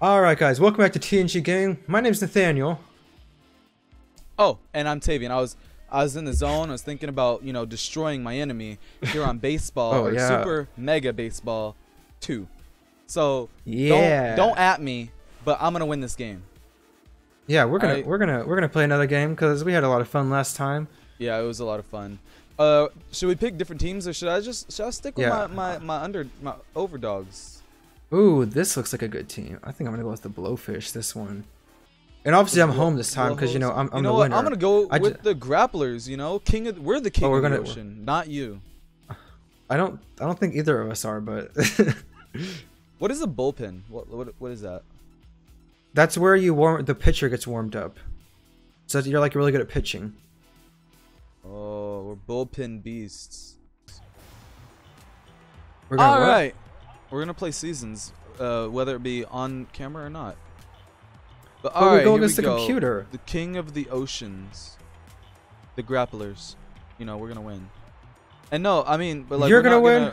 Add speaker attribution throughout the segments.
Speaker 1: Alright guys, welcome back to TNG Gaming. My name's Nathaniel.
Speaker 2: Oh, and I'm Taevion. I was I was in the zone. I was thinking about, you know, destroying my enemy here on baseball
Speaker 1: Oh,
Speaker 2: or
Speaker 1: yeah.
Speaker 2: super mega baseball 2. So,
Speaker 1: Yeah.
Speaker 2: don't don't at me, but I'm going to win this game.
Speaker 1: Yeah, we're gonna we're gonna we're gonna play another game because we had a lot of fun last time.
Speaker 2: Yeah, it was a lot of fun. Uh, should we pick different teams or should I just should I stick with
Speaker 1: Yeah.
Speaker 2: my, my my under my overdogs?
Speaker 1: Ooh, this looks like a good team. I think I'm gonna go with the Blowfish this one. And obviously I'm home this time because you know I'm, I'm
Speaker 2: you
Speaker 1: the
Speaker 2: know what?
Speaker 1: winner.
Speaker 2: I'm gonna go
Speaker 1: I
Speaker 2: with the grapplers. You know, king of we're the king
Speaker 1: Oh, we're
Speaker 2: of the
Speaker 1: gonna-
Speaker 2: ocean, not you.
Speaker 1: I don't I don't think either of us are, but
Speaker 2: What is a bullpen? What what what is that?
Speaker 1: that's where you warm the pitcher gets warmed up. So you're like really good at pitching.
Speaker 2: Oh, we're bullpen beasts.
Speaker 1: We're
Speaker 2: All
Speaker 1: what?
Speaker 2: right, we're gonna play seasons, uh, whether it be on camera or not. But
Speaker 1: But
Speaker 2: all
Speaker 1: we
Speaker 2: right,
Speaker 1: go
Speaker 2: here
Speaker 1: against the
Speaker 2: go.
Speaker 1: computer.
Speaker 2: The king of the oceans, the grapplers. You know, we're gonna win. And no, I mean, but like
Speaker 1: You're
Speaker 2: we're
Speaker 1: gonna win?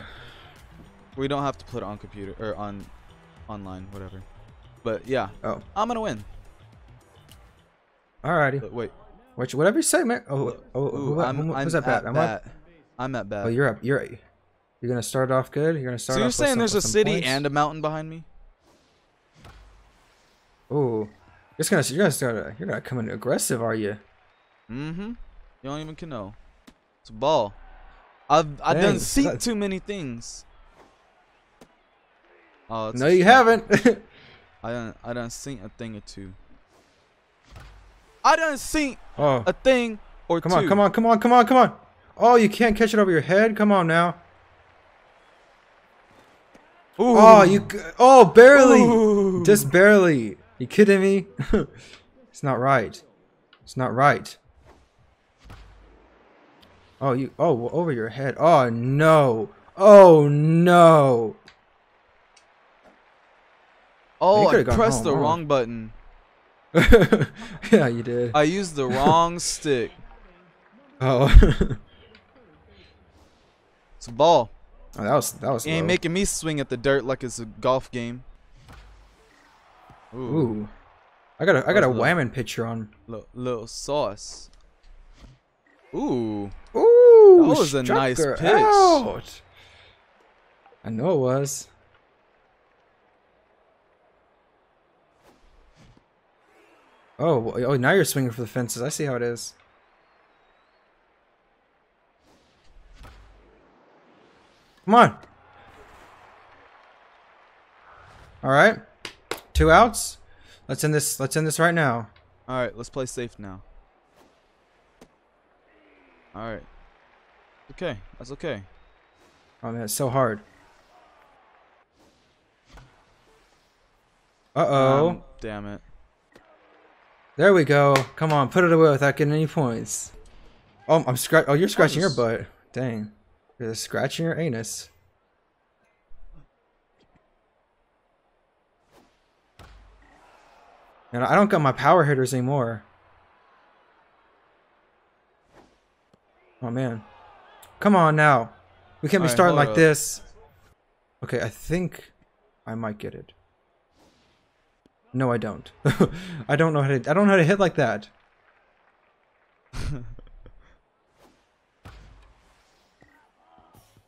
Speaker 2: we don't have to put it on computer or on online, whatever. But yeah,
Speaker 1: Oh,
Speaker 2: I'm gonna win.
Speaker 1: alrighty.
Speaker 2: But wait,
Speaker 1: Which whatever you say, man. Oh, oh,
Speaker 2: Ooh,
Speaker 1: who,
Speaker 2: I'm,
Speaker 1: who,
Speaker 2: I'm
Speaker 1: who's that
Speaker 2: at
Speaker 1: bat? Am I?
Speaker 2: bat. I'm at bat.
Speaker 1: Oh, you're up. You're you're gonna start off good. You're gonna start. Off?
Speaker 2: So you're saying
Speaker 1: some-
Speaker 2: there's a city
Speaker 1: points?
Speaker 2: and a mountain behind me?
Speaker 1: Ooh, you're gonna you're gonna start. You're gonna come in aggressive, are you?
Speaker 2: Mm-hmm. You don't even can know. It's a ball. I've I've
Speaker 1: Dang,
Speaker 2: done seen
Speaker 1: that-
Speaker 2: too many things. Oh, it's
Speaker 1: No, you haven't.
Speaker 2: I done I done seen a thing or two. I done seen
Speaker 1: oh,
Speaker 2: a thing or
Speaker 1: come
Speaker 2: two.
Speaker 1: on, come on, come on, come on, come on. Oh, you can't catch it over your head. Come on now.
Speaker 2: Ooh.
Speaker 1: Oh, you. Oh, barely.
Speaker 2: Ooh.
Speaker 1: Just barely. You kidding me? it's not right. It's not right. Oh, you. Oh, over your head. Oh no. Oh no.
Speaker 2: Oh, I pressed
Speaker 1: home,
Speaker 2: the
Speaker 1: huh?
Speaker 2: wrong button.
Speaker 1: yeah, you did.
Speaker 2: I used the wrong stick.
Speaker 1: Oh.
Speaker 2: It's a ball.
Speaker 1: Oh, that was that was.
Speaker 2: You ain't
Speaker 1: low.
Speaker 2: making me swing at the dirt like it's a golf game. Ooh,
Speaker 1: Ooh. I got a I got a
Speaker 2: That was low.
Speaker 1: whammon picture on.
Speaker 2: Little, little sauce. Ooh.
Speaker 1: Ooh,
Speaker 2: That was a nice pitch.
Speaker 1: out. I know it was. Oh, oh! Now you're swinging for the fences. I see how it is. Come on. All right, two outs. Let's end this. Let's end this right now.
Speaker 2: All right, let's play safe now. All right. Okay, that's okay.
Speaker 1: Oh man, it's so hard. Uh oh.
Speaker 2: Um, damn it.
Speaker 1: There we go. Come on, put it away without getting any points. Oh, I'm scratch. Oh, you're scratching your butt. Dang, you're scratching your anus. And I don't got my power hitters anymore. Oh man, come on now. We can't be
Speaker 2: Alright,
Speaker 1: starting like
Speaker 2: up.
Speaker 1: this. Okay, I think I might get it. No, I don't. I don't know how to. I don't know how to hit like that.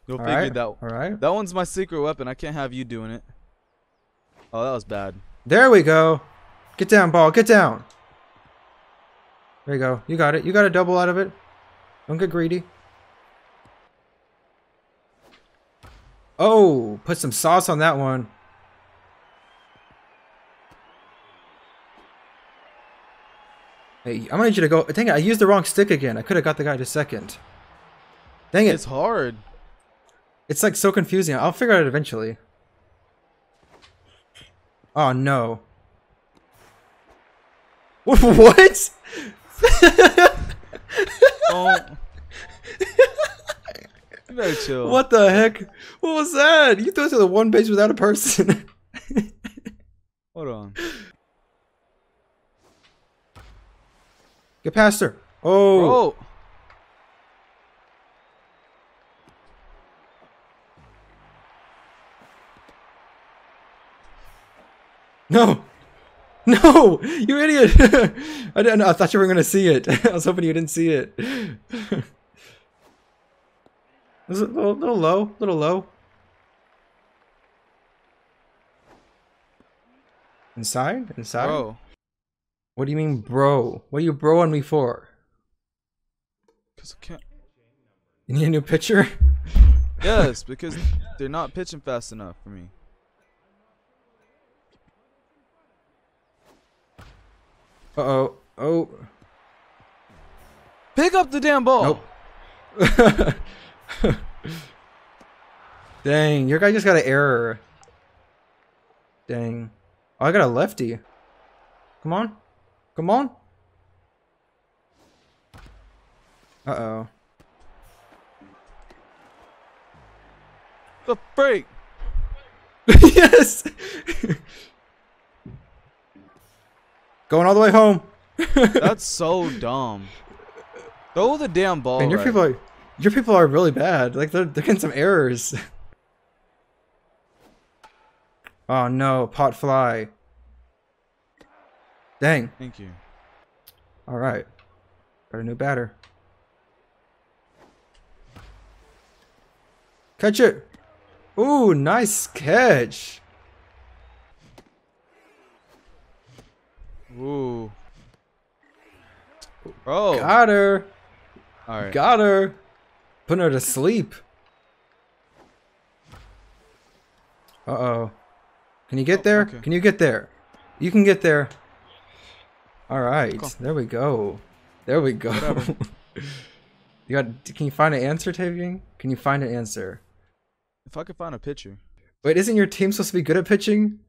Speaker 2: Go figure
Speaker 1: right.
Speaker 2: that.
Speaker 1: All right.
Speaker 2: That one's my secret weapon. I can't have you doing it. Oh, that was bad.
Speaker 1: There we go. Get down, ball. Get down. There you go. You got it. You got a double out of it. Don't get greedy. Oh, put some sauce on that one. Hey, I'm gonna need you to go. Dang it, I used the wrong stick again. I could have got the guy to second. Dang it.
Speaker 2: It's hard.
Speaker 1: It's like so confusing. I'll figure it out eventually. Oh no. What?
Speaker 2: Oh. better chill.
Speaker 1: What the heck? What was that? You threw it to the one base without a person.
Speaker 2: Hold on.
Speaker 1: Get past her. Oh.
Speaker 2: Bro.
Speaker 1: No. No, you idiot! I didn't. I thought you were gonna see it. I was hoping you didn't see it. Was it a little, little low? Little low. Inside? Inside?
Speaker 2: Bro,
Speaker 1: What do you mean, bro? What are you broing me for?
Speaker 2: cause I can't.
Speaker 1: You need a new pitcher?
Speaker 2: Yes, because they're not pitching fast enough for me.
Speaker 1: Uh oh. Oh.
Speaker 2: Pick up the damn ball.
Speaker 1: Nope. Dang, your guy just got an error. Dang. Oh, I got a lefty. Come on. Come on. Uh-oh.
Speaker 2: The break.
Speaker 1: yes! Going all the way home.
Speaker 2: That's so dumb. Throw the damn ball.
Speaker 1: And your
Speaker 2: right.
Speaker 1: people are your people are really bad. Like they're they're getting some errors. oh no, pot fly. Dang.
Speaker 2: Thank you.
Speaker 1: Alright. Got a new batter. Catch it! Ooh, nice catch!
Speaker 2: Ooh. Bro.
Speaker 1: Got her!
Speaker 2: All right.
Speaker 1: Got her! Putting her to sleep. Uh oh. Can you get
Speaker 2: Oh,
Speaker 1: there?
Speaker 2: okay.
Speaker 1: Can you get there? You can get there. Alright,
Speaker 2: Cool.
Speaker 1: there we go. There we go. You got can you find an answer, Taevion? Can you find an answer?
Speaker 2: if I could find a pitcher.
Speaker 1: Wait, isn't your team supposed to be good at pitching?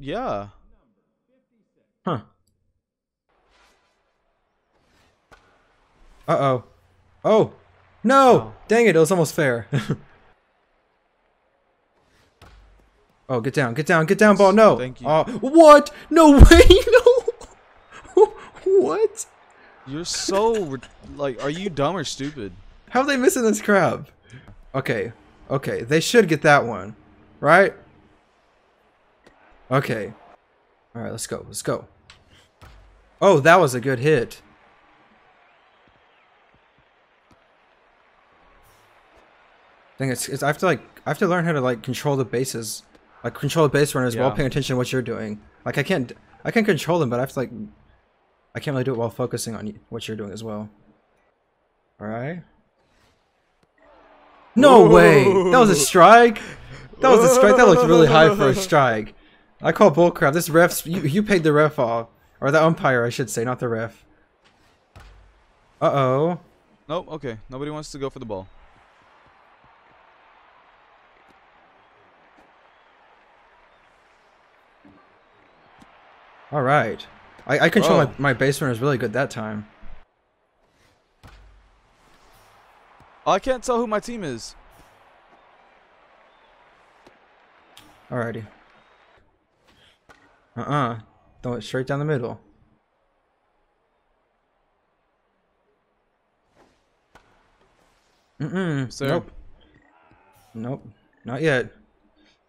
Speaker 2: Yeah.
Speaker 1: Huh. Uh oh. Oh! No!
Speaker 2: Oh.
Speaker 1: Dang it, it was almost fair. oh, get down, get down, get down, ball. No!
Speaker 2: Thank you.
Speaker 1: Oh, what? No way! No! what?
Speaker 2: You're so like. Are you dumb or stupid?
Speaker 1: How are they missing this crab? Okay, okay, they should get that one, right? Okay. Alright, let's go, let's go. Oh, that was a good hit. Thing it's, it's I have to like I have to learn how to like control the bases, like control the base runners while paying attention to what you're doing. Like I can't I can control them, but I have to like I can't really do it while focusing on what you're doing as well. All right. No way! That was a strike. That was a strike. That looked really high for a strike. I call bullcrap. This ref's you, you paid the ref off, or the umpire, I should say, not the ref. Uh oh.
Speaker 2: Nope. Okay. Nobody wants to go for the ball.
Speaker 1: All right. I, I control my, my base runners really good that time.
Speaker 2: I can't tell who my team is.
Speaker 1: Alrighty. Uh-uh. Throw it straight down the middle. Mm-mm.
Speaker 2: Sir.
Speaker 1: Nope. Nope. Not yet.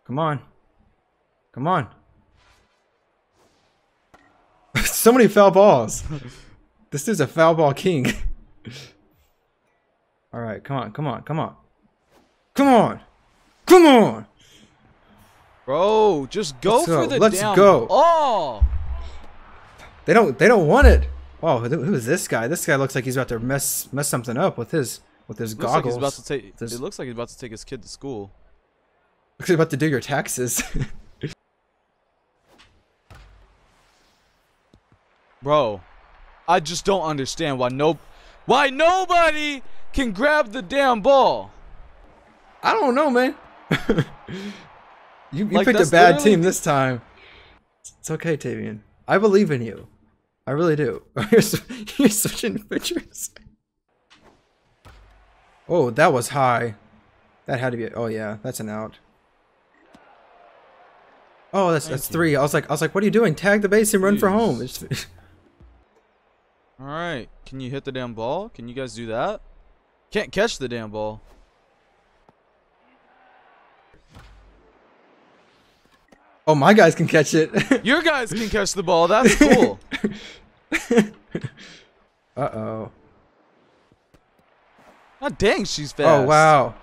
Speaker 1: Come on. Come on. so many foul balls. this dude's a foul ball king. Alright, come on, come on, come on. Come on! Come on!
Speaker 2: Bro, just go
Speaker 1: Let's
Speaker 2: for
Speaker 1: go.
Speaker 2: the
Speaker 1: Let's
Speaker 2: damn
Speaker 1: go.
Speaker 2: Oh.
Speaker 1: They don't. They don't want it. Wow, who is this guy? This guy looks like he's about to mess mess something up with his with his
Speaker 2: Looks like
Speaker 1: goggles.
Speaker 2: he's about to take.
Speaker 1: This-
Speaker 2: It looks like he's about to take his kid to school.
Speaker 1: looks like he's about to do your taxes.
Speaker 2: Bro, I just don't understand why no, why nobody can grab the damn ball.
Speaker 1: I don't know, man. you you
Speaker 2: Like,
Speaker 1: picked a bad
Speaker 2: literally-
Speaker 1: team this time. It's okay, Taevion. I believe in you. I really do. you're, sw- you're switching pictures. Oh, that was high. That had to be. Oh yeah, that's an out. Oh, that's that's
Speaker 2: you.
Speaker 1: three. I was like, I was like, what are you doing? Tag the base and run for home. It's,
Speaker 2: All right, can you hit the damn ball? Can you guys do that? Can't catch the damn ball.
Speaker 1: Oh, my guys can catch it.
Speaker 2: Your guys can catch the ball. That's cool.
Speaker 1: uh oh.
Speaker 2: Oh, dang, she's fast.
Speaker 1: Oh wow.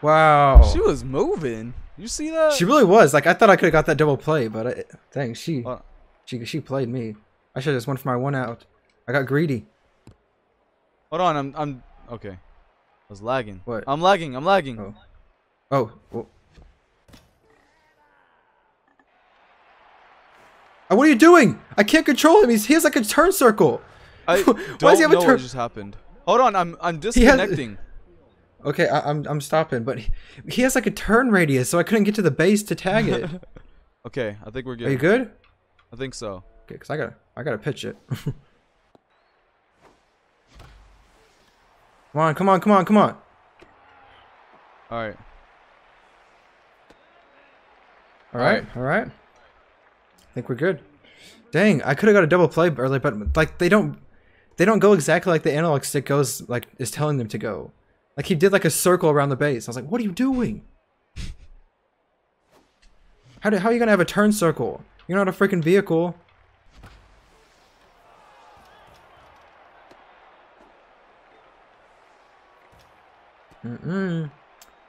Speaker 1: Wow.
Speaker 2: She was moving. You see that?
Speaker 1: She really was. Like I thought I could have got that double play, but I, dang, she
Speaker 2: Uh,
Speaker 1: she she played me. I should have just went for my one out. I got greedy.
Speaker 2: hold on, I'm I'm okay. I was lagging.
Speaker 1: What?
Speaker 2: I'm lagging. I'm lagging.
Speaker 1: Oh. Oh. well. Uh, what are you doing? I can't control him. He's he has like a turn circle.
Speaker 2: I
Speaker 1: Why does he have a turn-
Speaker 2: what just happened. Hold on, I'm I'm
Speaker 1: has-
Speaker 2: disconnecting.
Speaker 1: Okay, I, I'm I'm stopping, but he, he has like a turn radius, so I couldn't get to the base to tag it.
Speaker 2: okay, I think we're good.
Speaker 1: Are you good?
Speaker 2: I think so.
Speaker 1: Okay, cause I gotta I gotta pitch it. come on, come on, come on, come on.
Speaker 2: All right.
Speaker 1: All right, all right. I think we're good. Dang, I could have got a double play early, but like they don't, they don't go exactly like the analog stick goes like is telling them to go. Like he did like a circle around the base. I was like, what are you doing? How do, how are you gonna have a turn circle? You're not a freaking vehicle. Mm-mm.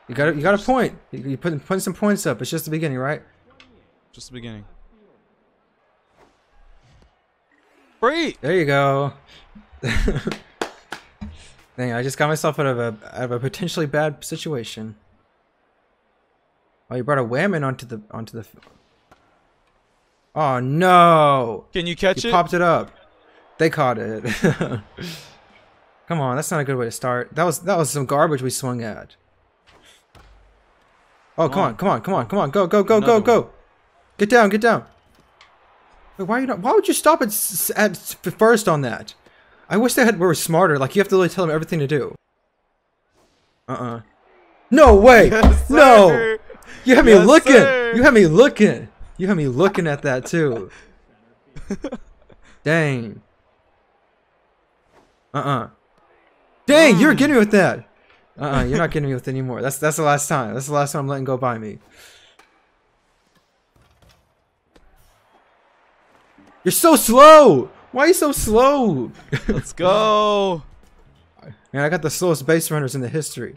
Speaker 1: You got you got a point. You, you put putting some points up. It's just the beginning, right?
Speaker 2: Just the beginning.
Speaker 1: There you go. Dang, I just got myself out of a out of a potentially bad situation. Oh, you brought a whammon onto the onto the. Oh no!
Speaker 2: Can you catch
Speaker 1: You
Speaker 2: it?
Speaker 1: popped it up. They caught it. Come on, that's not a good way to start. That was that was some garbage we swung at. Oh, come on, come on, come on, come on, go, go, go, go,
Speaker 2: Another
Speaker 1: go! Get down, get down. Wait, why are you not? Why would you stop at, at first on that? I wish they had were smarter. Like you have to really tell them everything to do. Uh uh No way!
Speaker 2: Yes,
Speaker 1: no! You had me
Speaker 2: Yes,
Speaker 1: looking.
Speaker 2: sir.
Speaker 1: You had me looking. You had me looking at that too. Dang. Uh-uh. Dang, you're getting me with that. Uh-uh, you're not getting me with it anymore. That's that's the last time. That's the last time I'm letting go by me. You're so slow. Why are you so slow?
Speaker 2: Let's go.
Speaker 1: Man, I got the slowest base runners in the history.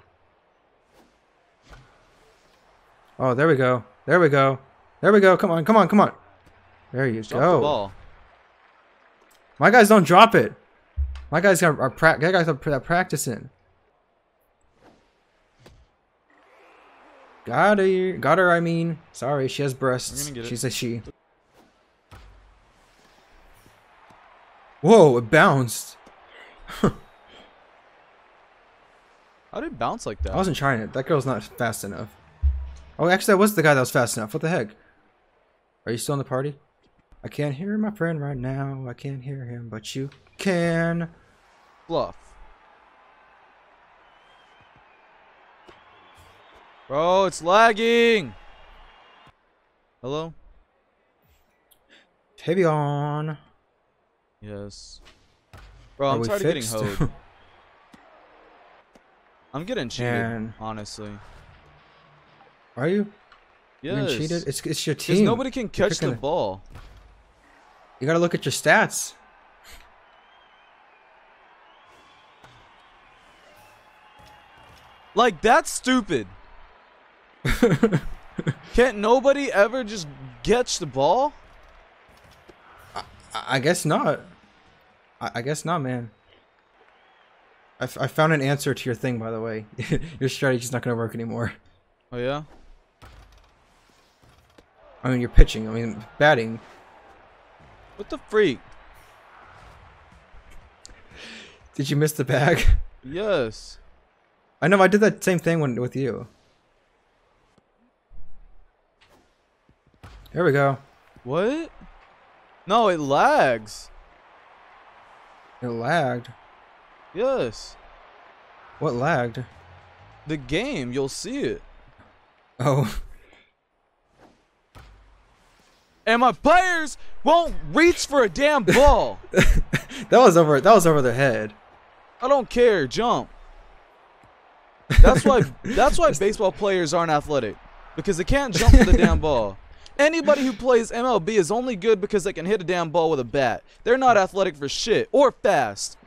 Speaker 1: Oh, there we go. There we go. There we go. Come on, come on, come on. There you
Speaker 2: Drop the
Speaker 1: go.
Speaker 2: ball.
Speaker 1: My guys don't drop it. My guys are, are pra- guys are pra- practicing. Got her. Got her. I mean, sorry, she has breasts. She's a she. Whoa! It bounced.
Speaker 2: How did it bounce like that?
Speaker 1: I wasn't trying it. That girl's not fast enough. Oh, actually, that was the guy that was fast enough. What the heck? Are you still in the party? I can't hear my friend right now. I can't hear him, but you can.
Speaker 2: Bluff. Bro, it's lagging. Hello?
Speaker 1: Taevion.
Speaker 2: Yes. Bro,
Speaker 1: Are
Speaker 2: I'm
Speaker 1: we
Speaker 2: tired of getting
Speaker 1: fixed?
Speaker 2: hoed. I'm getting cheated,
Speaker 1: Man.
Speaker 2: honestly.
Speaker 1: Are you? You
Speaker 2: Yes.
Speaker 1: getting cheated? It's it's your team.
Speaker 2: nobody can catch the
Speaker 1: picking it.
Speaker 2: ball.
Speaker 1: You gotta look at your stats.
Speaker 2: Like, that's stupid. Can't nobody ever just catch the ball?
Speaker 1: I, guess not. I, I guess not, man. I, f- I found an answer to your thing, by the way. your strategy's not gonna work anymore.
Speaker 2: Oh, yeah?
Speaker 1: I mean, you're pitching. I mean, batting.
Speaker 2: What the freak?
Speaker 1: Did you miss the bag?
Speaker 2: Yes.
Speaker 1: I know. I did that same thing when with you. There we go.
Speaker 2: What? No, it lags.
Speaker 1: It lagged.
Speaker 2: Yes.
Speaker 1: What lagged?
Speaker 2: The game, you'll see it.
Speaker 1: Oh,
Speaker 2: And my players won't reach for a damn ball.
Speaker 1: that was over. That was over their head.
Speaker 2: I don't care. Jump. That's why. That's why baseball players aren't athletic because they can't jump for the damn ball. Anybody who plays MLB is only good because they can hit a damn ball with a bat. They're not athletic for shit or fast.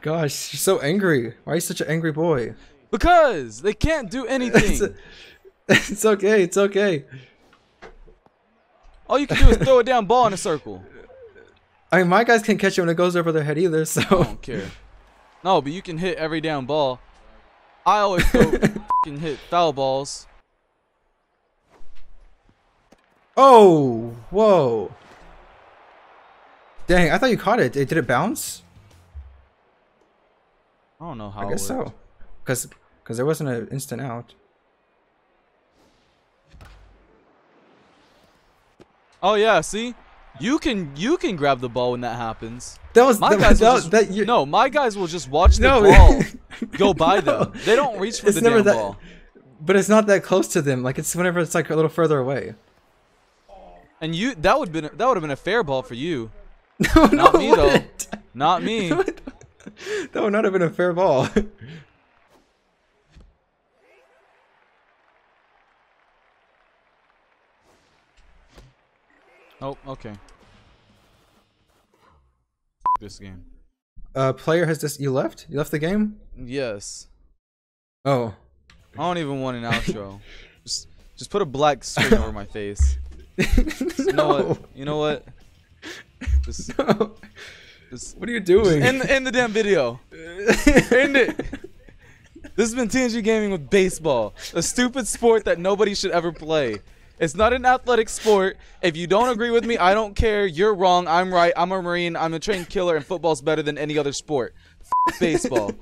Speaker 1: Gosh, you're so angry. Why are you such an angry boy?
Speaker 2: Because they can't do anything.
Speaker 1: it's okay. It's okay.
Speaker 2: All you can do is throw a damn ball in a circle.
Speaker 1: I mean, my guys can't catch it when it goes over their head either. So
Speaker 2: I don't care. No, but you can hit every damn ball. I always go fucking hit foul balls.
Speaker 1: Oh, whoa. Dang, I thought you caught it. Did it bounce?
Speaker 2: I don't know how.
Speaker 1: I guess
Speaker 2: it
Speaker 1: so. Because because there wasn't an instant out.
Speaker 2: Oh yeah, see, you can you can grab the ball when that happens.
Speaker 1: That was
Speaker 2: My
Speaker 1: that,
Speaker 2: guys
Speaker 1: that,
Speaker 2: just,
Speaker 1: that you,
Speaker 2: no, my guys will just watch the
Speaker 1: No,
Speaker 2: ball go by
Speaker 1: No.
Speaker 2: them. They don't reach for the damn
Speaker 1: that-
Speaker 2: ball.
Speaker 1: But it's not that close to them. Like it's whenever it's like a little further away.
Speaker 2: And you that would been that would have been a fair ball for you,
Speaker 1: No,
Speaker 2: Not
Speaker 1: no,
Speaker 2: me, though. not me.
Speaker 1: that would not have been a fair ball.
Speaker 2: oh, okay. This game.
Speaker 1: uh, player has this. You left? You left the game?
Speaker 2: Yes.
Speaker 1: Oh.
Speaker 2: I don't even want an outro. just just put a black screen over my face.
Speaker 1: no.
Speaker 2: You know what? You know what? Just,
Speaker 1: No.
Speaker 2: just
Speaker 1: What are you doing?
Speaker 2: end, the- end the damn video. End it. This has been TNG Gaming with baseball, a stupid sport that nobody should ever play. It's not an athletic sport. If you don't agree with me, I don't care. You're wrong. I'm right. I'm a Marine. I'm a trained killer, and football's better than any other sport. F- baseball.